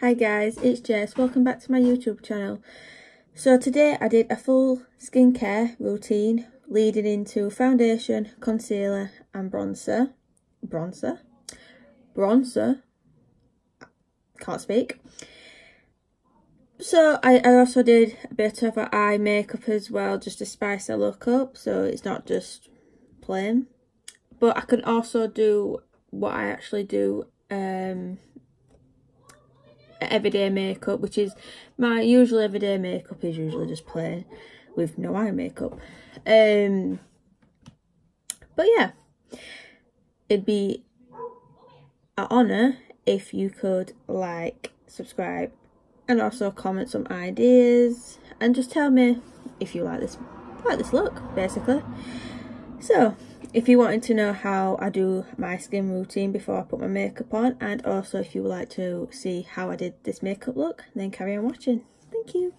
Hi guys, it's Jess. Welcome back to my YouTube channel. So today I did a full skincare routine leading into foundation, concealer and bronzer. Bronzer? Bronzer? Can't speak. So I, I also did a bit of eye makeup as well just to spice the look up so it's not just plain. But I can also do what I actually do um, everyday makeup, which is my usual everyday makeup is usually just plain with no eye makeup. Um, but yeah, it'd be an honour if you could like, subscribe, and also comment some ideas, and just tell me if you like this, like this look, basically. So, if you wanted to know how I do my skin routine before I put my makeup on and also if you would like to see how I did this makeup look then carry on watching. Thank you.